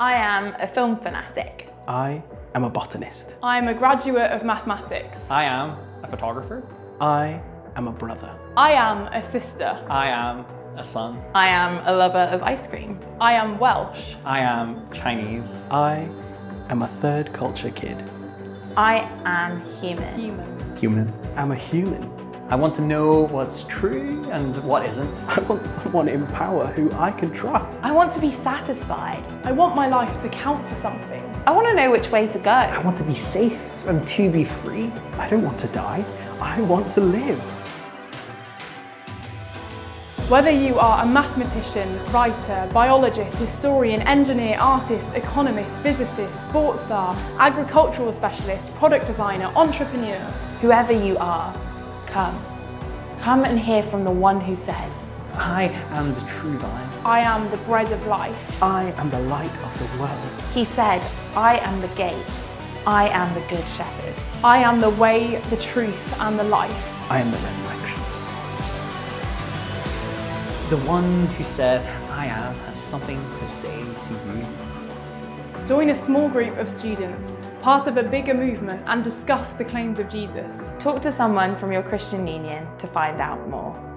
I am a film fanatic. I am a botanist. I am a graduate of mathematics. I am a photographer. I am a brother. I am a sister. I am a son. I am a lover of ice cream. I am Welsh. I am Chinese. I am a third culture kid. I am human. Human. Human. I'm a human. I want to know what's true and what isn't. I want someone in power who I can trust. I want to be satisfied. I want my life to count for something. I want to know which way to go. I want to be safe and to be free. I don't want to die. I want to live. Whether you are a mathematician, writer, biologist, historian, engineer, artist, economist, physicist, sports star, agricultural specialist, product designer, entrepreneur, Whoever you are, come. Come and hear from the one who said, I am the true vine. I am the bread of life. I am the light of the world. He said, I am the gate. I am the good shepherd. I am the way, the truth, and the life. I am the resurrection. The one who said, I am, has something to say to you. Join a small group of students, part of a bigger movement, and discuss the claims of Jesus. Talk to someone from your Christian union to find out more.